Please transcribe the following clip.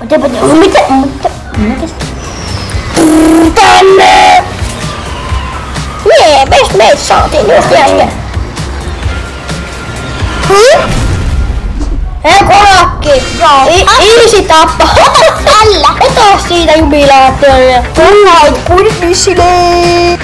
Mitä, mitä, oh, mitä, mitä, mitä, tänne! Jee, best mate saatiin just äsken. Hmm? Hei kolakki! Joo. I, tappa! Ota tällä. Ota siitä jubilaattoria! Tulla, kuitenkin sille.